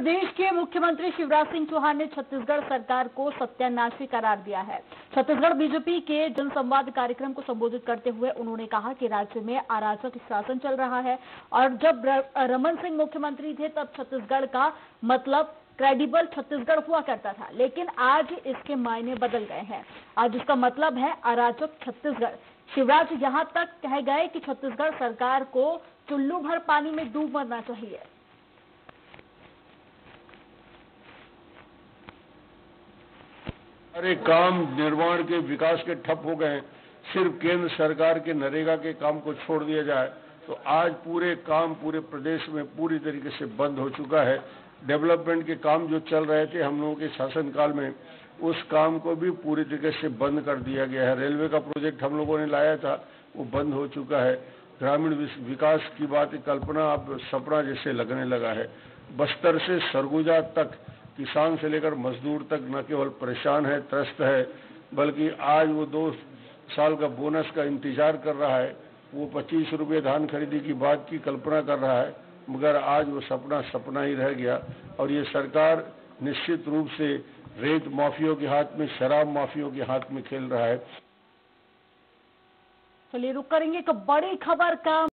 प्रदेश के मुख्यमंत्री शिवराज सिंह चौहान ने छत्तीसगढ़ सरकार को सत्यानाशी करार दिया है। छत्तीसगढ़ बीजेपी के जनसंवाद कार्यक्रम को संबोधित करते हुए उन्होंने कहा कि राज्य में अराजक शासन चल रहा है और जब रमन सिंह मुख्यमंत्री थे तब छत्तीसगढ़ का मतलब क्रेडिबल छत्तीसगढ़ हुआ करता था, लेकिन आज इसके मायने बदल गए हैं। आज इसका मतलब है अराजक छत्तीसगढ़। शिवराज यहाँ तक कह गए कि छत्तीसगढ़ सरकार को चुल्लू भर पानी में डूब मरना चाहिए। सारे काम निर्माण के विकास के ठप हो गए सिर्फ़ केंद्र सरकार के नरेगा के काम को छोड़ दिया जाए तो आज पूरे काम पूरे प्रदेश में पूरी तरीके से बंद हो चुका है। डेवलपमेंट के काम जो चल रहे थे हम लोगों के शासनकाल में, उस काम को भी पूरी तरीके से बंद कर दिया गया है। रेलवे का प्रोजेक्ट हम लोगों ने लाया था, वो बंद हो चुका है। ग्रामीण विकास की बात कल्पना अब सपना जैसे लगने लगा है। बस्तर से सरगुजा तक किसान से लेकर मजदूर तक न केवल परेशान है, त्रस्त है, बल्कि आज वो दो साल का बोनस का इंतज़ार कर रहा है। वो पच्चीस रुपये धान खरीदी की बात की कल्पना कर रहा है, मगर आज वो सपना सपना ही रह गया। और ये सरकार निश्चित रूप से रेत माफियों के हाथ में, शराब माफियों के हाथ में खेल रहा है। चलिए, रुक करेंगे एक बड़ी खबर का